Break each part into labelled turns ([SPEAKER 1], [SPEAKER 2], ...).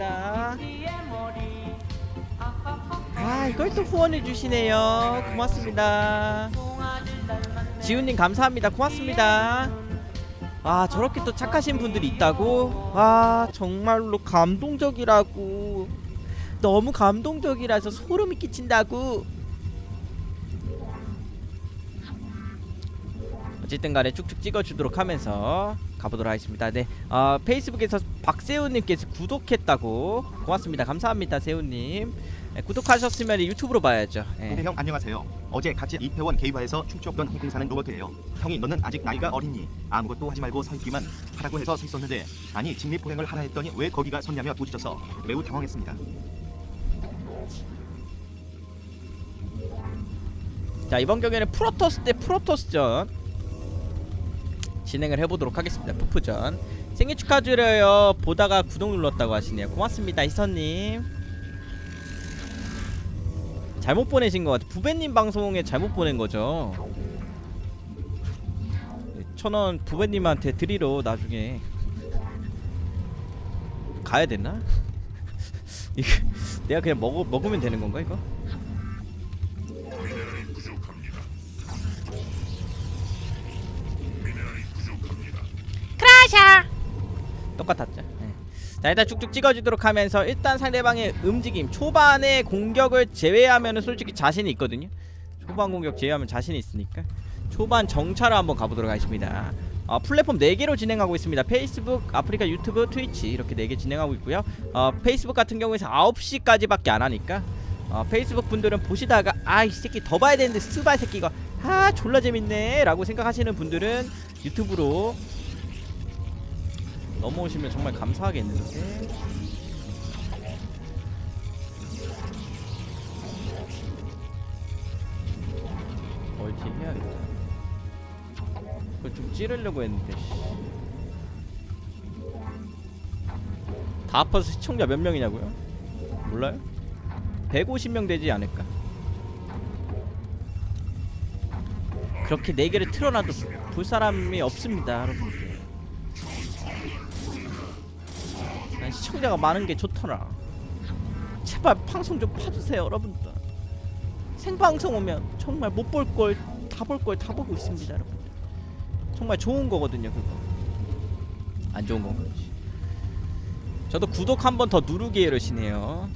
[SPEAKER 1] 고맙습니다. 아 이걸 또 후원해 주시네요. 고맙습니다. 지훈님 감사합니다. 고맙습니다. 아 저렇게 또 착하신 분들이 있다고? 아 정말로 감동적이라고. 너무 감동적이라서 소름이 끼친다고. 어쨌든 간에 쭉쭉 찍어주도록 하면서 가보도록 하겠습니다. 네, 어, 페이스북에서 박세훈님께서 구독했다고 고맙습니다. 감사합니다, 세훈님. 네, 구독하셨으면 유튜브로 봐야죠. 네.
[SPEAKER 2] 형 안녕하세요. 어제 같이 이태원 게이바에서 춤추었던 홍대 사는 로버트예요. 형이 너는 아직 나이가 어리니 아무것도 하지 말고 서 있기만 하라고 해서 서 있었는데 아니 직립보행을 하라 했더니 왜 거기가 섰냐며 부딪혀서 매우 당황했습니다.
[SPEAKER 1] 자 이번 경기는 프로토스 대 프로토스전 진행을 해보도록 하겠습니다. 푸푸전 생일 축하드려요. 보다가 구독 눌렀다고 하시네요. 고맙습니다, 희선님. 잘못 보내신 것 같아. 부배님 방송에 잘못 보낸 거죠. 천원 부배님한테 드리러 나중에 가야 되나? 내가 그냥 먹어 먹으면 되는 건가 이거? 똑같았죠. 네. 자 일단 쭉쭉 찍어주도록 하면서 일단 상대방의 움직임 초반의 공격을 제외하면은 솔직히 자신이 있거든요. 초반 공격 제외하면 자신이 있으니까 초반 정찰을 한번 가보도록 하겠습니다. 어, 플랫폼 4개로 진행하고 있습니다. 페이스북, 아프리카 유튜브, 트위치 이렇게 4개 진행하고 있고요. 어, 페이스북 같은 경우에는 9시까지밖에 안 하니까 어, 페이스북 분들은 보시다가 아 이 새끼 더 봐야 되는데 스바 새끼가 아 졸라 재밌네 라고 생각하시는 분들은 유튜브로 넘어오시면 정말 감사하겠는데 멀티 해야겠다 그걸 좀 찌르려고 했는데 씨. 다 합쳐서 시청자 몇 명이냐고요? 몰라요? 150명 되지 않을까 그렇게 네 개를 틀어놔도 볼 사람이 없습니다 여러분 시청자가 많은 게 좋더라. 제발 방송 좀 봐주세요, 여러분들. 생방송 오면 정말 못 볼 걸 다 볼 걸 다 보고 있습니다, 여러분들. 정말 좋은 거거든요, 그거. 안 좋은 건 거지. 저도 구독 한 번 더 누르기 이러시네요.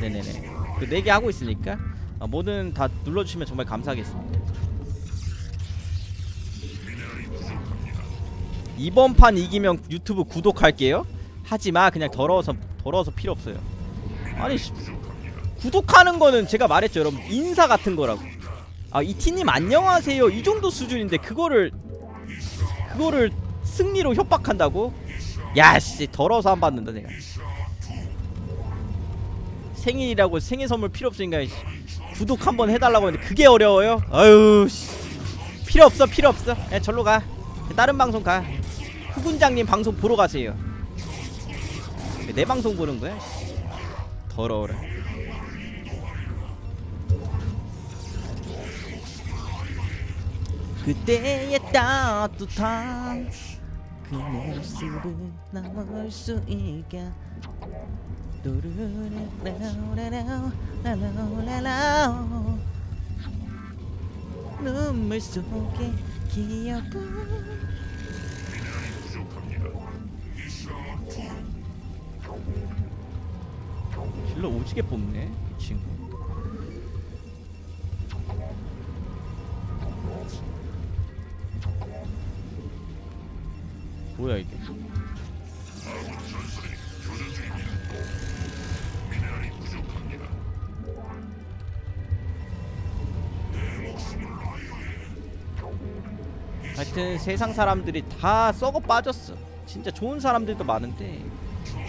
[SPEAKER 1] 네네네. 그네개 하고 있으니까 어, 뭐든 다 눌러주시면 정말 감사하겠습니다. 이번 판 이기면 유튜브 구독할게요. 하지마 그냥 더러워서 더러워서 필요 없어요. 아니 씨, 구독하는 거는 제가 말했죠 여러분 인사 같은 거라고. 아 이티님 안녕하세요 이 정도 수준인데 그거를 그거를 승리로 협박한다고? 야씨 더러워서 안 받는다 내가. 생일이라고 생일 선물 필요 없으니까 씨, 구독 한번 해달라고 했는데 그게 어려워요? 아유 씨. 필요 없어 필요 없어 그냥 절로 가 다른 방송 가 후군장님 방송 보러 가세요. 내 방송 보는 거야? 더러워라. 그때의 따뜻한 그 모습을 남을 수 있게. 눈물 속에 기억을 힐러 오지게 뽑네 이 친구. 뭐야 이게? 하여튼 세상 사람들이 다 썩어 빠졌어. 진짜 좋은 사람들도 많은데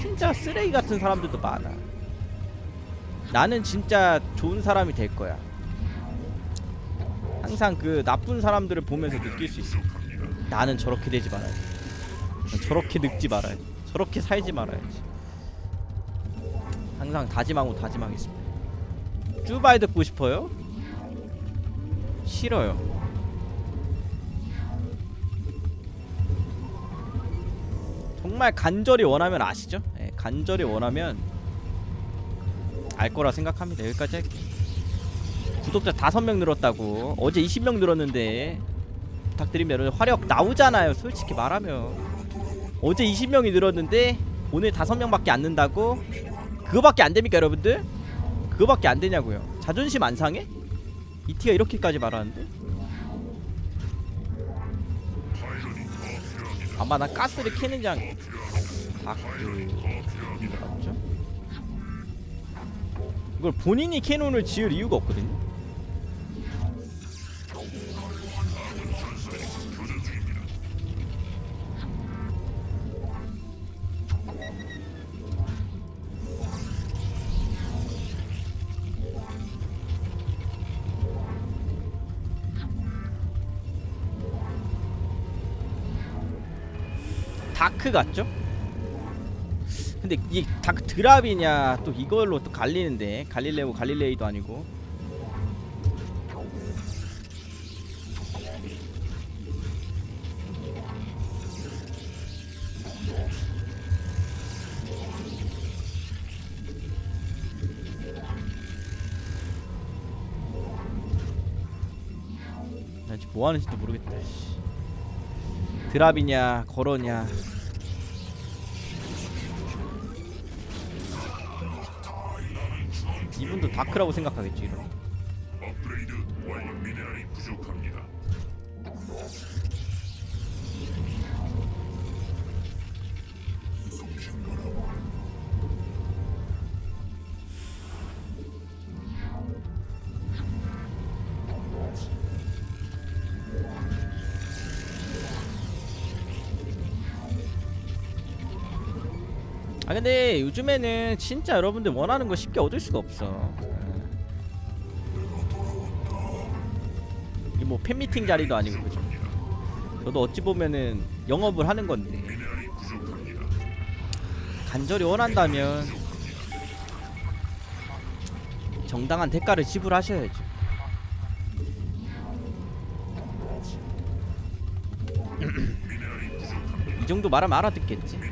[SPEAKER 1] 진짜 쓰레기 같은 사람들도 많아 나는 진짜 좋은 사람이 될 거야. 항상 그 나쁜 사람들을 보면서 느낄 수 있어. 나는 저렇게 되지 말아야지. 저렇게 늙지 말아야지. 저렇게 살지 말아야지. 항상 다짐하고 다짐하겠습니다. 쭈바이 듣고 싶어요? 싫어요. 정말 간절히 원하면 아시죠? 예, 간절히 원하면 알 거라 생각합니다. 여기까지 할게요. 구독자 5명 늘었다고 어제 20명 늘었는데. 여러분 화력 나오잖아요. 솔직히 말하면 어제 20명이 늘었는데 오늘 5명밖에 안 는다고? 그거밖에 안 됩니까 여러분들? 그거밖에 안 되냐고요. 자존심 안 상해? 이티가 이렇게까지 말하는데? 아마 나 가스를 캐는 장 다크 맞죠? 이걸 본인이 캐논을 지을 이유가 없거든요. 다크 같죠? 근데 이 다크 드랍이냐 또 이걸로 또 갈리는데 갈릴레오 갈릴레이도 아니고 나 지금 뭐 하는지도 모르겠다. 씨. 드랍이냐 걸어냐 이분도 다크라고 생각하겠지 이런.
[SPEAKER 3] 업그레이드 완료. 미네랄이 부족합니다.
[SPEAKER 1] 근데 요즘에는 진짜 여러분들 원하는 거 쉽게 얻을 수가 없어 이게 뭐 팬미팅 자리도 아니고 그죠 저도 어찌 보면은 영업을 하는 건데. 간절히 원한다면 정당한 대가를 지불하셔야죠. 이 정도 말하면 알아듣겠지.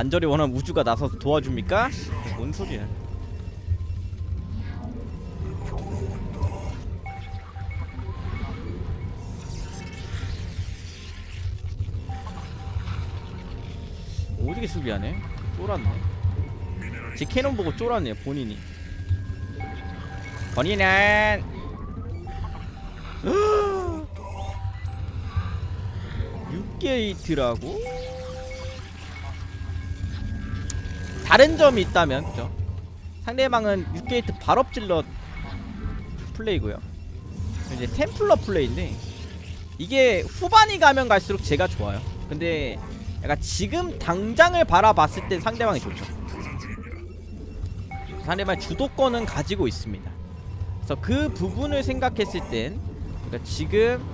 [SPEAKER 1] 간절히 원하면 우주가 나서서 도와줍니까? 뭔 소리야? 오지게 수비하네. 쫄았네. 제 캐논 보고 쫄았네 본인이. 본인은 6게이트라고? 다른 점이 있다면 그죠? 상대방은 6게이트 발업 zealot 플레이고요. 이제 templar 플레이인데 이게 후반이 가면 갈수록 제가 좋아요. 근데 약간 지금 당장을 바라봤을 때 상대방이 좋죠. 상대방 주도권은 가지고 있습니다. 그래서 그 부분을 생각했을 땐 그러니까 지금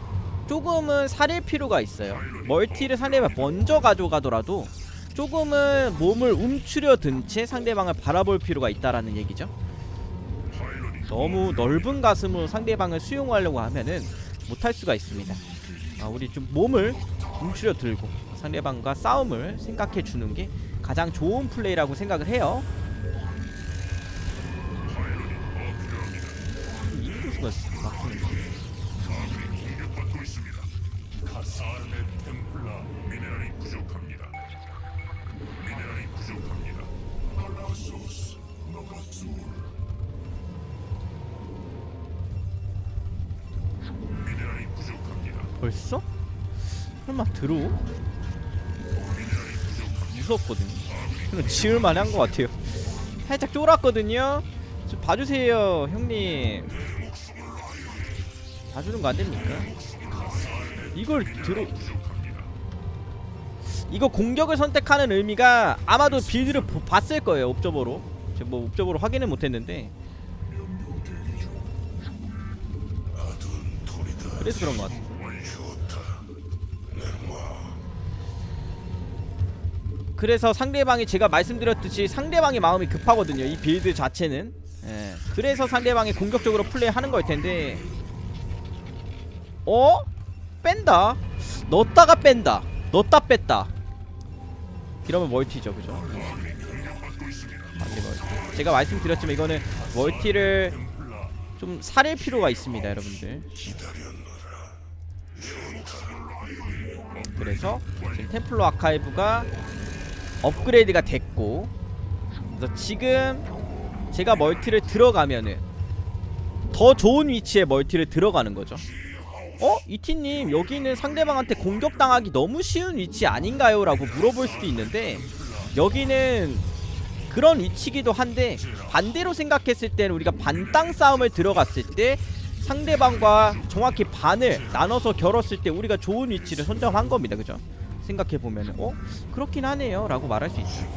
[SPEAKER 1] 조금은 살릴 필요가 있어요. 멀티를 상대방 먼저 가져가더라도 조금은 몸을 움츠려 든 채 상대방을 바라볼 필요가 있다라는 얘기죠. 너무 넓은 가슴으로 상대방을 수용하려고 하면은 못할 수가 있습니다. 아, 우리 좀 몸을 움츠려 들고 상대방과 싸움을 생각해 주는 게 가장 좋은 플레이라고 생각을 해요. 벌써? 설마 들어오? 무섭거든요. 이건 지을만 한것 같아요. 살짝 쫄았거든요. 좀 봐주세요, 형님. 봐주는 거 안 됩니까? 이걸 들어. 이거 공격을 선택하는 의미가 아마도 빌드를 보- 봤을 거예요, 옵저버로. 제가 뭐 옵저버로 확인을 못했는데. 그래서 그런 것 같아. 그래서 상대방이 제가 말씀드렸듯이 상대방의 마음이 급하거든요. 이 build 자체는. 예. 그래서 상대방이 공격적으로 플레이하는 걸 텐데. 어? 뺀다 넣었다가 뺀다 넣었다 뺐다 이러면 멀티죠 그죠 반대 멀티 제가 말씀드렸지만 이거는 멀티를 좀 사릴 필요가 있습니다 여러분들 그래서 지금 템플러 아카이브가 업그레이드가 됐고 그래서 지금 제가 멀티를 들어가면은 더 좋은 위치에 멀티를 들어가는 거죠 어? 이티님 여기는 상대방한테 공격당하기 너무 쉬운 위치 아닌가요? 라고 물어볼 수도 있는데 여기는 그런 위치기도 한데 반대로 생각했을 때는 우리가 반땅 싸움을 들어갔을 때 상대방과 정확히 반을 나눠서 겨뤘을 때 우리가 좋은 위치를 선점한 겁니다 그죠? 생각해보면 어? 그렇긴 하네요 라고 말할 수 있어요.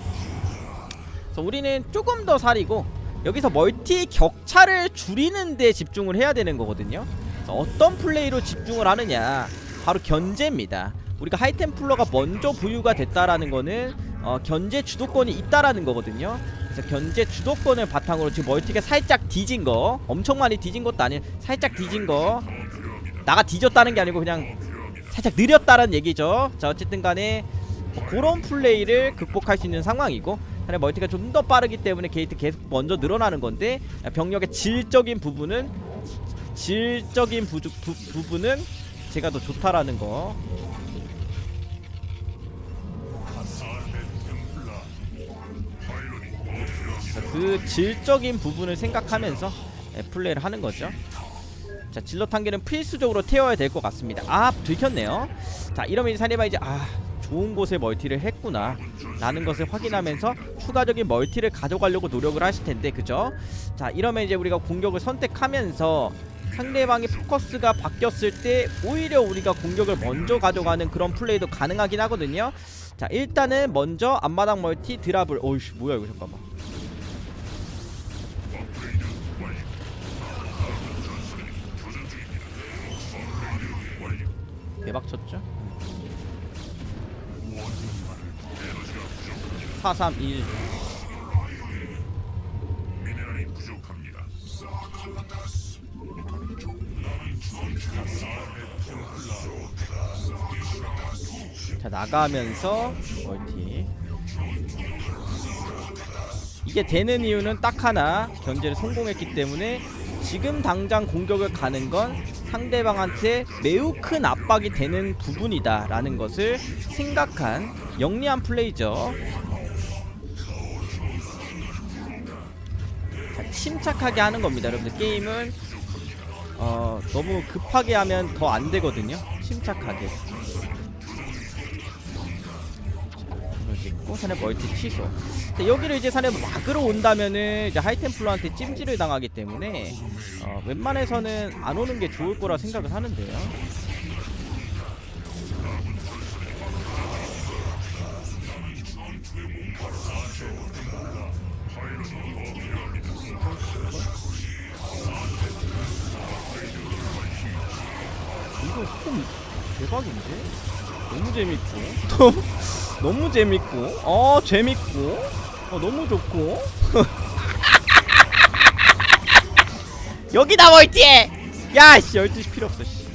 [SPEAKER 1] 그래서 우리는 조금 더 살이고 여기서 멀티 격차를 줄이는 데 집중을 해야 되는 거거든요. 어떤 플레이로 집중을 하느냐 바로 견제입니다. 우리가 high templar가 먼저 보유가 됐다라는 거는 어, 견제 주도권이 있다라는 거거든요. 그래서 견제 주도권을 바탕으로 지금 멀티가 살짝 뒤진 거 엄청 많이 뒤진 것도 아니에요 살짝 뒤진 거 나가 뒤졌다는 게 아니고 그냥 살짝 느렸다는 얘기죠. 자 어쨌든 간에 뭐 그런 플레이를 극복할 수 있는 상황이고 근데 멀티가 좀 더 빠르기 때문에 게이트 계속 먼저 늘어나는 건데 병력의 질적인 부분은 질적인 부, 부, 부분은 제가 더 좋다라는 거. 자, 그 질적인 부분을 생각하면서 예, 플레이를 하는 거죠 자한 개는 필수적으로 태워야 될 것 같습니다. 아 들켰네요. 자 이러면 사리바 이제 아 좋은 곳에 멀티를 했구나. 라는 것을 확인하면서 추가적인 멀티를 가져가려고 노력을 하실 텐데 그죠? 자 이러면 이제 우리가 공격을 선택하면서 상대방의 포커스가 바뀌었을 때 오히려 우리가 공격을 먼저 가져가는 그런 플레이도 가능하긴 하거든요. 자 일단은 먼저 앞마당 멀티 드랍을 어이씨 뭐야 이거 잠깐만 대박 쳤죠 431
[SPEAKER 3] 미네랄이 부족합니다.
[SPEAKER 1] 자 나가면서 이게 되는 이유는 딱 하나 견제를 성공했기 때문에 지금 당장 공격을 가는 건 상대방한테 매우 큰 압박이 되는 부분이다 라는 것을 생각한 영리한 플레이죠. 자, 침착하게 하는 겁니다 여러분들. 게임은 어, 너무 급하게 하면 더 안 되거든요. 침착하게. 있고 산에 멀티 취소. 자, 여기를 이제 산에 막으로 온다면은 이제 하이템플러한테 찜질을 당하기 때문에 어, 웬만해서는 안 오는 게 좋을 거라 생각을 하는데요. 이거 좀 대박인데? 너무 재밌고 너무 재밌고 어 재밌고 어 너무 좋고. 여기다 멀티해 야씨 12시 필요 없어 씨.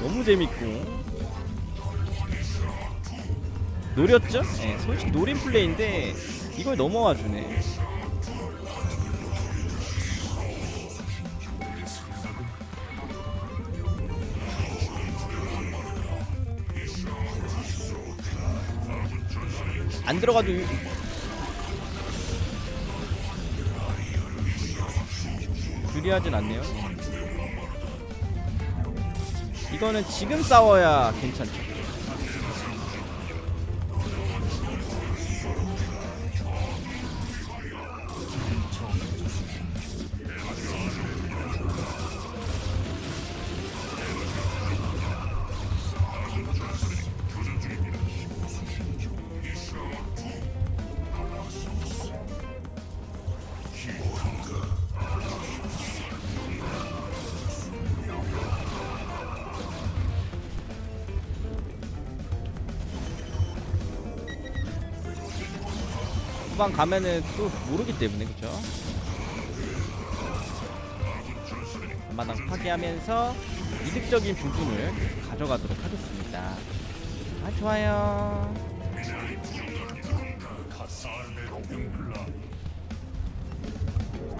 [SPEAKER 1] 너무 재밌고. 노렸죠? 예 솔직히 노린 플레이인데 이걸 넘어와 주네. 안 들어가도 유- 유리하진 않네요. 이거는 지금 싸워야 괜찮죠. 후반 가면은 또 모르기 때문에 그죠? 앞마당 파괴하면서 이득적인 부분을 가져가도록 하겠습니다. 아 좋아요.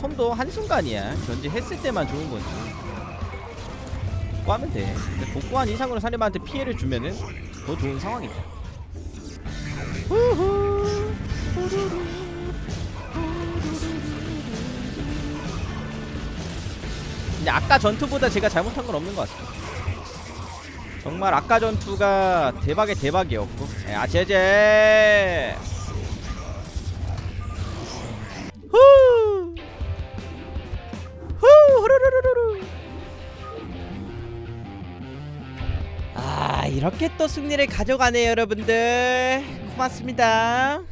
[SPEAKER 1] 톰도 한순간이야. 견제했을 때만 좋은 거지. 복구하면 돼. 근데 복구한 이상으로 사리바한테 피해를 주면은 더 좋은 상황이죠. 후후. 근데 아까 전투보다 제가 잘못한 건 없는 것 같아요. 정말 아까 전투가 대박의 대박이었고 예, 아제제 후! 후! 아 이렇게 또 승리를 가져가네요 여러분들
[SPEAKER 3] 고맙습니다.